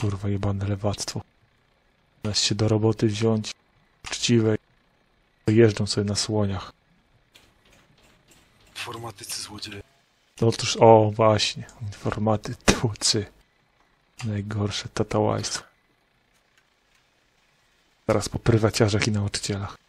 Kurwa jebane lewactwo. Zamiast się do roboty wziąć uczciwej, jeżdżą sobie na słoniach. Informatycy złodzieje. No Otóż, o właśnie, informaty, tłucy. Najgorsze tatałaństwo. Teraz po prywaciarzach i nauczycielach.